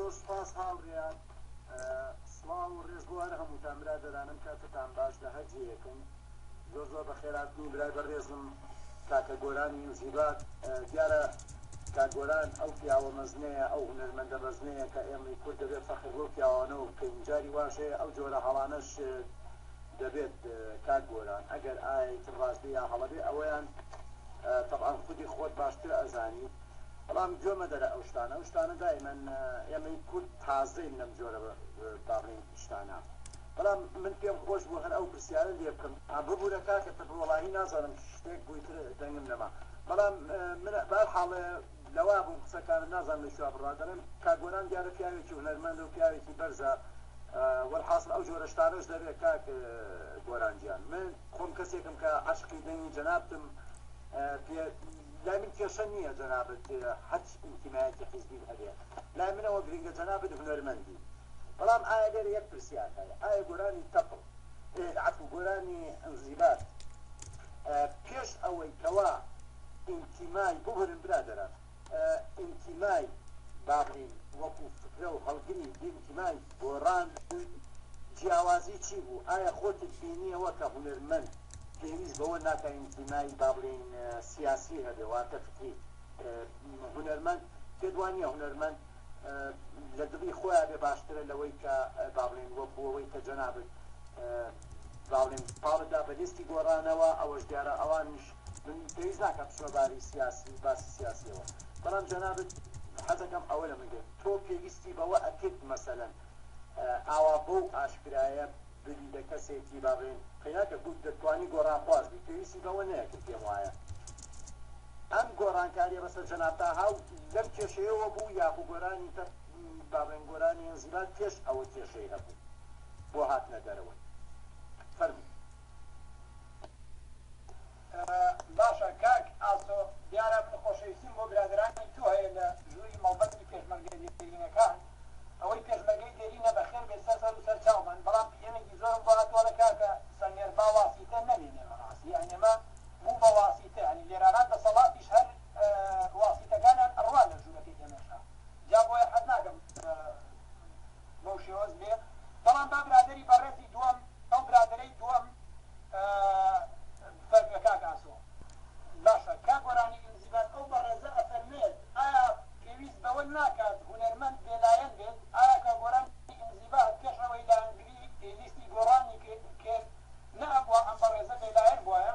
زۆر سپاس هاوڕیان سڵاو و ڕێز بۆ هەر هەمووتان برا دەرانم کاتتان باش لە هەر جێیەکن زۆر زۆر بە خێراتنی برای بە ڕێزم کاکە گۆرانی و زیبات دیارە کاگۆران ئەو پیاوە مەزنەیە ئەو هونەرمەندە مەزنەیە کە ئێمەی کورد دەبێت فەخر بۆ پیاوانەوە بکەین جاری واشەیە ئەو جۆرە هەڵانەش دەبێت کاک گۆران ئەگەر ئایەی تر ڕاست بێ یا هەڵە بێ ئەوەیان تەبعەن خودی خۆت باشتر ئەزانی بەڵام گوێ مەدە لە ئەو شتانە ئەو شتانە دایمەن ئێمەی کورد تازەین لەم جۆرە با بڵێین شتانە بەڵام من پێم خۆش بوو هەر ئەو پرسیارە لێ بکەم ببوورە کاکە تەبر وەڵاهی نازانم شتێک بووی تر دەنگم نەما بەڵام من بەرحاڵ لەوا بووم قسەکانت نازانم لە کوێ بڕا دەڵێم کاک گۆران دیارە پیاوێکی هونەرمەندە و پیاوێکی بەرزە وەلحاسڵ ئەو جۆرە شتانەش دەبێ کاک گۆران گیان من خۆم کەسێکم کە عەشقی دەنگی جەنابتم پێ لای من کێشە نییە جەنابت هەچ ئینتیمایەتی حیزبی هەبێ لای منەوە گرنگە جەنابت هونەرمەندی بەڵام ئایا لێرە یەک پرسیار هەیە ئایا گۆرانی تەپڵ عەبدو گۆرانی ئینزیبات پێش ئەوەی کەوا ئینتیمای ببورن برادەران ئینتیمای باڵین وەکو فکرە و هەڵگری ئینتیمای گۆڕان جیاوازی چی بوو ئایا خۆتت بینیەوە کە هونەرمەند پێویست بەوە ناکە ئینتیمای باڵین سیاسی هەبێ واتە فکری هونەرمەند پێدوانیە هونەرمەند لە دڵی خۆیا بێ باشترە لەوەی کە با بڵێن وەکو ئەوەی کە جەنابت با بڵێن پاڵت دا بە لیستی گۆڕانەوە ئەوەش دیارە ئەوانیش من پێویست ناکە بچمە باری سیاسی و باسی سیاسیەوە بەڵام جەنابت حەزەکەم ئەوە لە من دێت تۆ پێویستی بەوە ئەکرد مەسەلەن ئاوا بەو ئاشکرایە ببی دە کەسێکی با بڵێن قەینا کە گوت دەتتوانی گۆڕان خواز بی پێویستی بە وە نەیە کە پێم وایە ئەم گۆڕان کاریە بە سەر جەناب تاها و لەم کێشەیە وە بوو یاخو گۆرانی تر با بڵێن گۆرانی ئینزیبات پێش ئەوە کێشەی هەبوو بۆ هاتنە دەرەوەی فەرموو. باشە کاک ئاسۆ دیارە من خۆشەویستیم بۆ برادەرانی تۆ هەیە لە ژووری مەڵبەندی پێشمەرگە دێرینەکان ئەوەی پێشمەرگەی دێرینە بەخێر بێت سەر سەر و سەر چاو بن بەڵام پئیەمێکی زۆرم بۆ هاتووە لە کاکە سەنگەر با واسیتە نەمێنێ بەڕاستی یانی ئەمە بوو بە واسیتە یانی لێرانان دەسەڵاتیش هەر واسیتەکانیان ئەڕوا لە ژوورەکەی ئێمەشا جا بۆیە حەز ناکەم بەو شێوەز بێ بەڵام با برادەری بەڕێزی دووەم ئەو برادەرەی دووەم بفەرموێ کاک ئاسۆ. باشە کاک گۆرانی ئینزیبات ئەو بەڕێزە ئەفەرموێت ئایا پێویست بەوە ناکات هونەرمەند بێ لایەن بێت ئایا کاک گۆرانی ئینزیبات پێش ئەوەی لایەنگری لیستی گۆڕانی کرد نەئەبوا ئەم بەڕێزە بێ لایەن بوایە؟